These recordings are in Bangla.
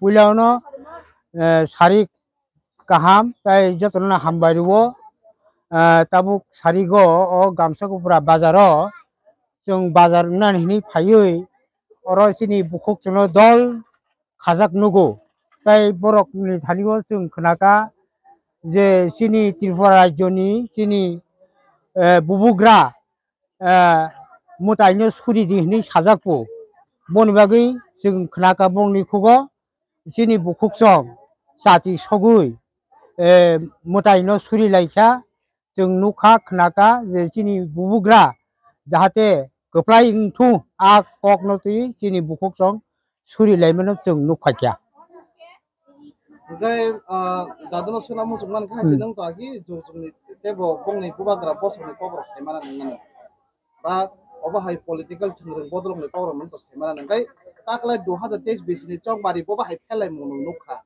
पुलावनो सारि गाहाम ताई जतन हामबायरुओ ताबुक सारिगो ओ गामसाखौ पुरा बाजाराव जों बाजार नानैनि फायै अर सिनि बुखुक जोंनो दल खाजाक नुगो ताई बरकनि थालिगो जों खोनाका जे सिनि त्रिपुरा रायजोनि सिनि बुबुग्रा मुतायनो सुरि दिहनि साजाकपो बनि बागै जों खोनाका बंनिखौगो सिनि बुखुक सम साथि सगुइ मुतायनो सुरि लायखा जों नुखा खोनाका जे सिनि बुबुग्रा जाहाथे गोप्लाय इंथु आग कक नति सिनि बुखुक सम सुरि लायमनो जों नुखाख्या ngay dadano suna mo sungan kasi nang tagi jo suni tebo bong ni kuba dra bos ni kobro semana nangan ba oba hai political thungre bodol ni kobro man to semana nangai takla 2023 bisini chong bari boba hai phelai mu nu nukha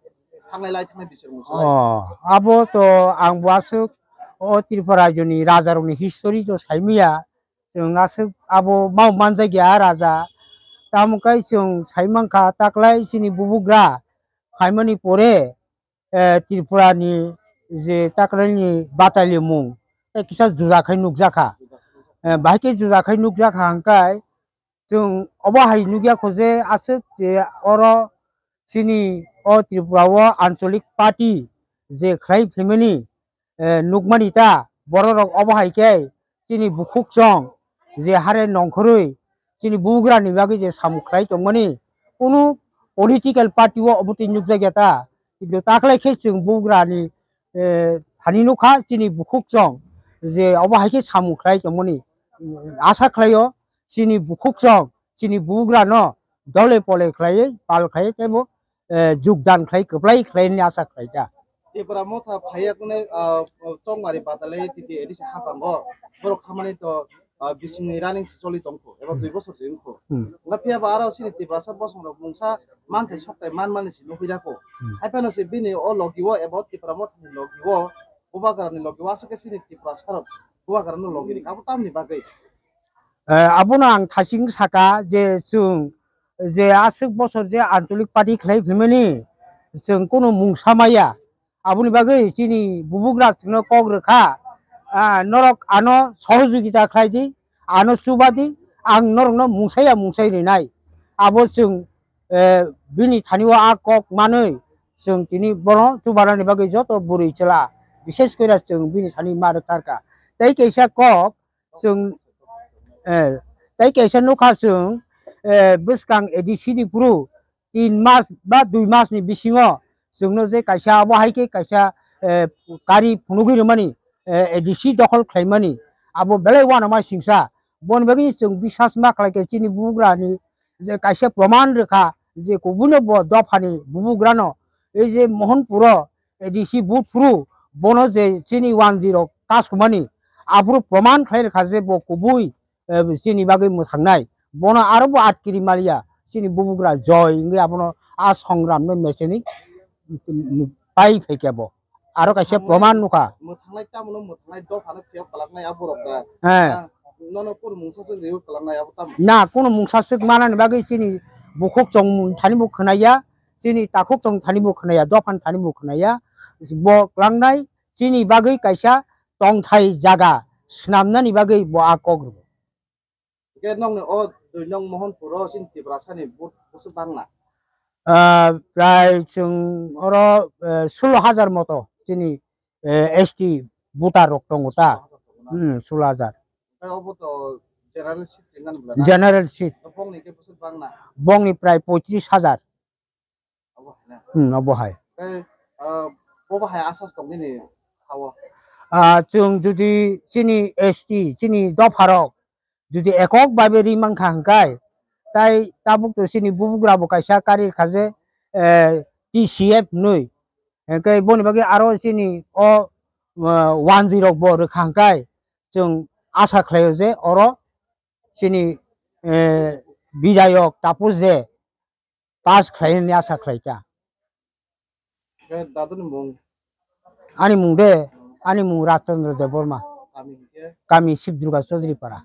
thanglai lai thangai bisir mu oh abo to ang wasuk o tripura joni raja roni history jo saimia jong asuk abo mau manjagi a raja tamukai jong saimangkha taklai sini bubugra হাইমানি পরে ত্রিপুরানি যে তাকরানি বাতালি মুং কিসা जुजाखाय नुगजाखा बाहायके जुजाखाय नुगजाखा हांखाय जों अबाहाय नुगियाखौ जे आसो अर सिनि अ त्रिपुराव आन्चलिक पार्टी जे ख्लाय फेमिलि नुगमानिता बर' रग अबाहायके सिनि बुखुक जं जे हारे नंखरुइ सिनि बुग्रानि बागै जे सामुख्लाय दंमोनि कुनु political party wa obutin yukja geta কিন্তু তাকলাই খে চিং বুগ্রানি হানি নুখা চিনি বুকুক জং যে অবহাইকে সামু খ্লাই তমনি আশা খাইও চিনি বুকুক জং চিনি বুগ্রা ন দলে পলে খাই পাল খাই তাই যোগদান খাই কপ্লাই খাই আশা খ্লাইটা এবার মতো ফাইয়া কোনে তংমারি বাদালে খামানি তো 비신이 라닝스 졸리 동코 에바 두이버서 주인코 nga pia ba ara sini tibra sa bos ngro mungsa man te sok te man man si lohi dako ai pa no se bini o logi wo about ti pramot ni logi wo uba karani logi wa sa ke sini tibra sa ro uba karani logi ni kapu tam ni bagai abuna ang thasing saka je chung je asuk bosor je antolik party khlai phimeni chung kono mungsa maya abuni bagai chini bubugra chino kog rekha নরক আনো সহযোগিতা খাইদি আনো সুবাদি আং নরকনো মুসাইয়া মুসাইরিনাই আবো जों बिनि थानिवा आ कक मानै जों दिनै बर' जुबानानि बागै जत बुरै चला বিশেষ করে जों बिनि सानि मार तारका তাই कैसा कक जों তাই कैसा नुखा जों बुस्कां एदि सिदि पुरु তিন মাস বা দুই মাসनि बिसिङाव जोंनो जे खायसा बाहायखे खायसा गारि फुनुगिरमानि এডিসি দখল খাইমানি। আবো বেলাই ওয়ান আমায় সিংসা। বন বেগিনি जों বিশ্বাস मा खालायखे चिनि बुबुग्रानि যে কাইসে প্রমাণ রেখা যে কবুনে দফানি বুবুগ্রান এই যে মোহনপুর এডিসি বুটপুরু বন যে চিনি ওয়ান জিরো কাজ কুমানি আবরু প্রমাণ খাই রেখা যে ব কবুই চিনি বাকে মোথাংনাই বন আরও আটকিরি মালিয়া চিনি বুবুগ্রা জয় ইংগে আপনার আ সংগ্রাম মেসেনি পাই ফেকাবো aro ka she poman nuka mutlai ta mun mutlai do phana phe palak na yabu rokda ha nono kur mungsa se reu palak na yabu tam na kun mungsa se mana ni bagi sini bukhok chong mun thani bu khna ya sini takhok chong thani bu khna ya do phan thani bu khna ya bo klang nai sini bagi kaisa tong thai jaga snamna ni bagi bo akog ru ke nong ne o doi nong mohon puro sin tibrasa ni bu busu bangna প্রায় চুং ওর ষোলো হাজার মতো তিনি এসটি বুটা রক্তং ওটা হুম, ষোলো হাজার। জেনারেল সিট বংনি প্রায় পঁয়ত্রিশ হাজার। जों जुदि चिनि एसटी चिनि दफारक जुदि एকক তাই তাবুক তো চিনি বুবুগ্রাবো কাজে টি সি এফ নই। kay boni bagi aro chini o 10 bo ro khangkai chung asa khlayo je oro chini bijayok tapus je pass khlayo ni asa khlaita dadun mung ani mung de ani mung ratandra de borma kami kami sib durga chodri para